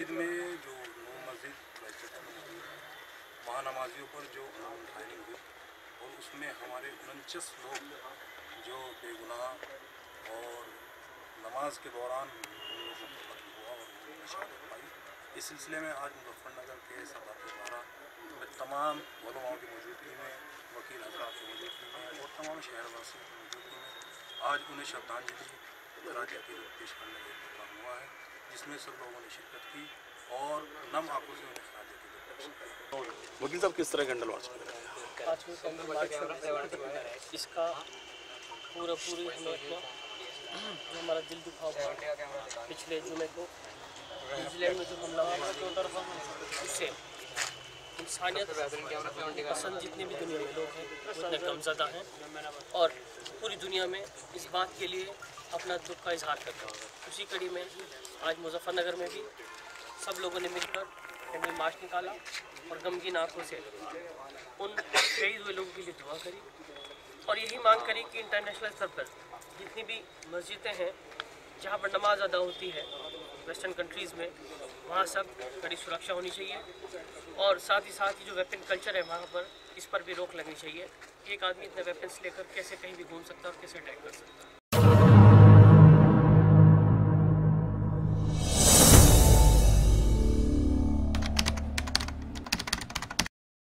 مسجد میں جو نو مسجد وہاں نمازیوں پر جو فائرنگ ہوئی، اور اس میں ہمارے انچاس لوگ جو بے گناہ اور نماز کے دوران ان لوگوں کو قتل ہوا اور ان کی شہادت پائی۔ اس سلسلے میں آج مظفر نگر کے صدر کے دوارا میں تمام علماؤں کی موجودگی میں، وکیل حضرات کی موجودگی میں اور تمام شہر واسیوں کی موجودگی میں آج انہیں شردھانجلی راجیہ کے پیش کرنے کا پروگرام ہوا ہے۔ جس میں سب لوگوں نے شرکت کی اور نم آنکھوں سے انہیں خراج صاحب کس طرح کینڈل مارچ اس کا پورا پوری ہمیں جو ہمارا دل دکھا ہوا۔ ہے پچھلے جمعے کو نیوزی میں جو حملہ ہوا دو طرفہ اس سے انسانیت پسند جتنے بھی دنیا میں لوگ ہیں اتنے کم زدہ ہیں۔ اور پوری دنیا میں اس بات کے لیے اپنا دکھ کا اظہار کرتا ہوں۔ اسی کڑی میں آج مظفر نگر میں بھی سب لوگوں نے مل کر کینڈل مارچ نکالا اور غمگین آنکھوں سے ان شہید ہوئے لوگوں کے لیے دعا کری اور یہی مانگ کری کہ انٹرنیشنل سطح پر جتنی بھی مسجدیں ہیں، جہاں پر نماز ادا ہوتی ہے ویسٹرن کنٹریز میں، وہاں سب کڑی سرکشا ہونی چاہیے اور ساتھ ہی ساتھ ہی جو ویپن کلچر ہے، وہاں پر اس پر بھی روک لگنی چاہیے۔ کہ ایک آدمی اتنے ویپنس لے کر کیسے کہیں بھی گھوم سکتا ہے اور کیسے اٹیک کر سکتا؟ ہے